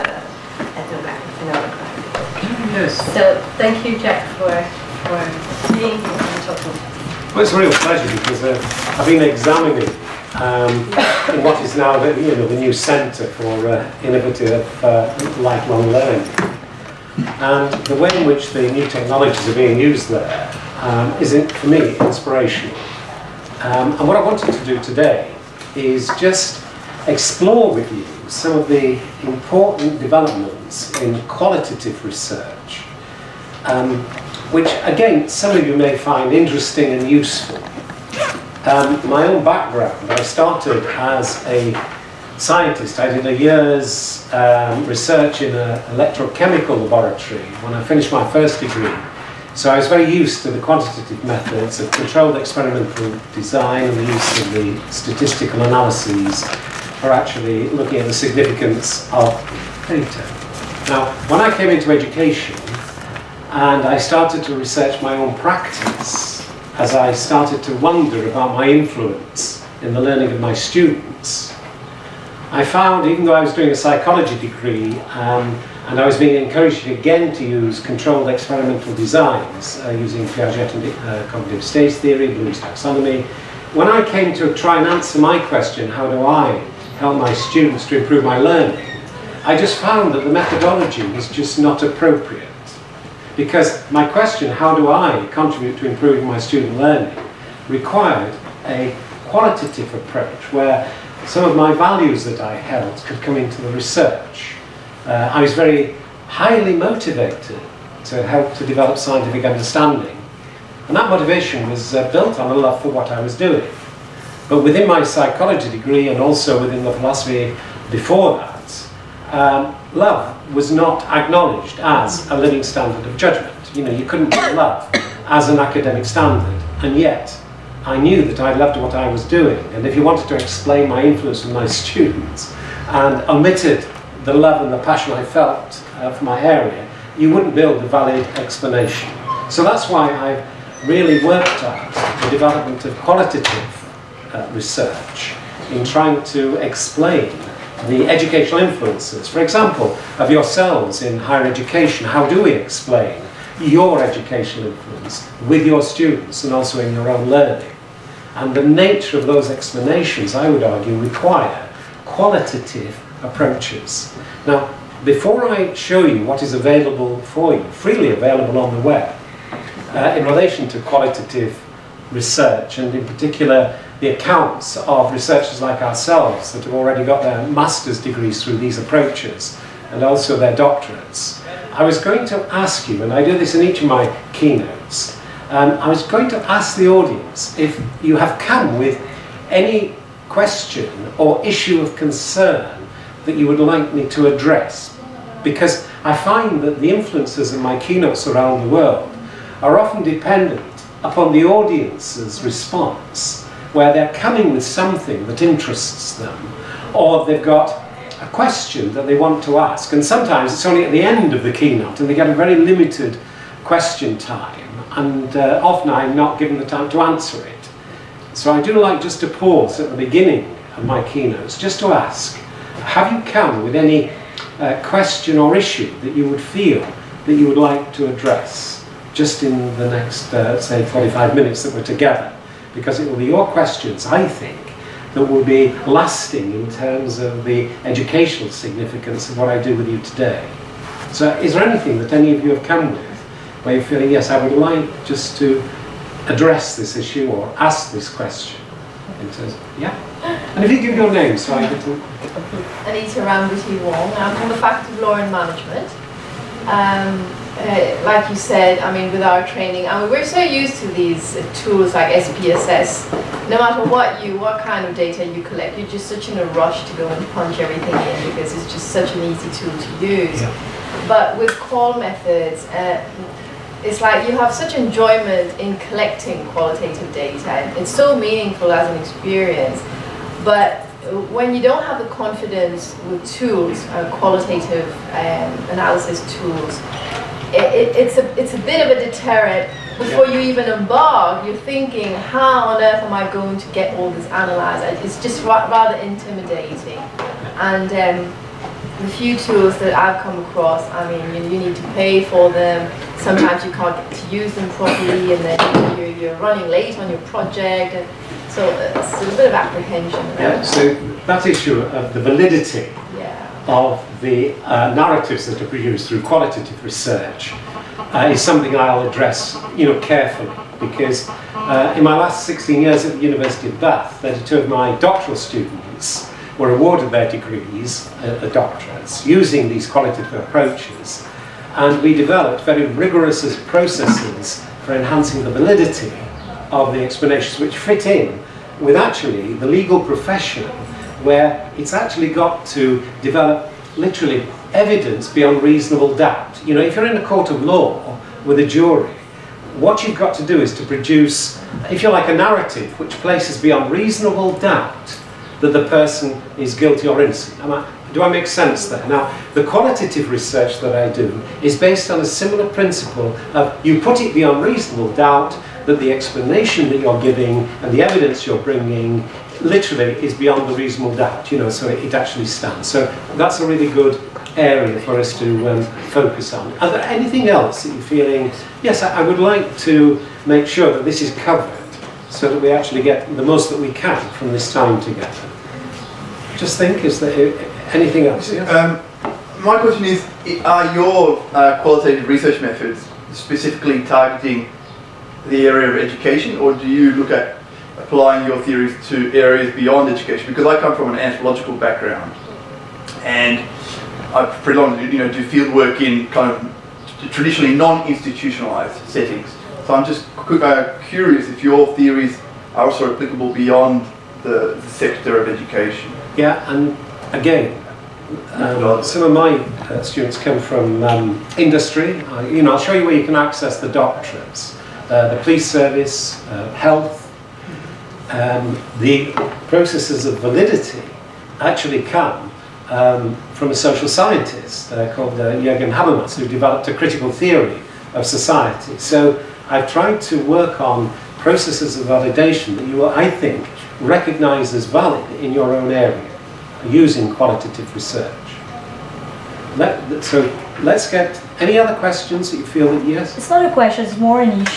ethnographic. Yes. So thank you, Jack, for, for being here and talking. Well, it's a real pleasure because uh, I've been examining um, in what is now the, you know, the new Centre for uh, Innovative uh, Lifelong Learning. And the way in which the new technologies are being used there um, is, in, for me, inspirational. Um, and what I wanted to do today is just explore with you some of the important developments in qualitative research, um, which again some of you may find interesting and useful. Um, my own background, I started as a scientist. I did a year's um, research in an electrochemical laboratory when I finished my first degree. So I was very used to the quantitative methods of controlled experimental design and the use of the statistical analyses for actually looking at the significance of data. Now, when I came into education and I started to research my own practice, as I started to wonder about my influence in the learning of my students, I found, even though I was doing a psychology degree, um, and I was being encouraged again to use controlled experimental designs uh, using Piaget and uh, cognitive stage theory, Bloom's taxonomy, when I came to try and answer my question, how do I help my students to improve my learning, I just found that the methodology was just not appropriate. Because my question, how do I contribute to improving my student learning, required a qualitative approach where some of my values that I held could come into the research. Uh, I was very highly motivated to help to develop scientific understanding. And that motivation was uh, built on a love for what I was doing. But within my psychology degree and also within the philosophy before that, um, love was not acknowledged as a living standard of judgment. You know, you couldn't put love as an academic standard. And yet, I knew that I loved what I was doing. And if you wanted to explain my influence on my students and omitted the love and the passion I felt uh, for my area, you wouldn't build a valid explanation. So that's why I've really worked at the development of qualitative uh, research in trying to explain the educational influences. For example, of yourselves in higher education, how do we explain your educational influence with your students and also in your own learning? And the nature of those explanations, I would argue, require qualitative approaches. Now, before I show you what is available for you, freely available on the web, uh, in relation to qualitative research, and in particular the accounts of researchers like ourselves that have already got their master's degrees through these approaches and also their doctorates. I was going to ask you, and I do this in each of my keynotes, um, I was going to ask the audience if you have come with any question or issue of concern that you would like me to address. Because I find that the influences in my keynotes around the world are often dependent upon the audience's response where they're coming with something that interests them, or they've got a question that they want to ask. And sometimes it's only at the end of the keynote, and they get a very limited question time, and uh, often I'm not given the time to answer it. So I do like just to pause at the beginning of my keynotes, just to ask, have you come with any uh, question or issue that you would feel that you would like to address just in the next, uh, say, 45 minutes that we're together? Because it will be your questions, I think, that will be lasting in terms of the educational significance of what I do with you today. So is there anything that any of you have come with where you're feeling, yes, I would like just to address this issue or ask this question? In terms of, yeah? And if you give your name so I get to... Anita Rambuti Wong. I'm from the Faculty of Law and Management. Um, uh, like you said, I mean, with our training, I mean, we're so used to these uh, tools like SPSS. No matter what you, what kind of data you collect, you're just such in a rush to go and punch everything in because it's just such an easy tool to use. Yeah. But with call methods, uh, it's like you have such enjoyment in collecting qualitative data. It's so meaningful as an experience. But when you don't have the confidence with tools, uh, qualitative um, analysis tools, it, it's, a, it's a bit of a deterrent before you even embark. You're thinking, how on earth am I going to get all this analyzed? It's just ra rather intimidating. And um, the few tools that I've come across, I mean, you, you need to pay for them. Sometimes you can't get to use them properly, and then you're, you're running late on your project. And so it's a bit of apprehension Yeah, so that issue of the validity. Of the uh, narratives that are produced through qualitative research uh, is something I'll address, you know, carefully because uh, in my last 16 years at the University of Bath, 32 of my doctoral students were awarded their degrees, uh, doctorates, using these qualitative approaches, and we developed very rigorous processes for enhancing the validity of the explanations which fit in with actually the legal profession where it's actually got to develop literally evidence beyond reasonable doubt. You know, if you're in a court of law with a jury, what you've got to do is to produce, if you like, a narrative which places beyond reasonable doubt that the person is guilty or innocent. I, do I make sense there? Now, the qualitative research that I do is based on a similar principle of you put it beyond reasonable doubt that the explanation that you're giving and the evidence you're bringing literally is beyond the reasonable doubt, you know, so it, it actually stands. So that's a really good area for us to um, focus on. Are there anything else that you're feeling, yes, I, I would like to make sure that this is covered so that we actually get the most that we can from this time together. Just think, is there anything else? Yes? Um, my question is, are your uh, qualitative research methods specifically targeting the area of education, or do you look at applying your theories to areas beyond education? Because I come from an anthropological background, and I predominantly, you know, do field work in kind of traditionally non-institutionalized settings. So I'm just uh, curious if your theories are also applicable beyond the, the sector of education. Yeah, and again, um, some of my uh, students come from um, industry. Uh, you know, I'll show you where you can access the doctorates. Uh, the police service, uh, health, um, the processes of validity actually come um, from a social scientist uh, called uh, Jürgen Habermas, who developed a critical theory of society. So I've tried to work on processes of validation that you will, I think, recognize as valid in your own area using qualitative research. Let, so let's get any other questions that you feel that yes? It's not a question, it's more an issue.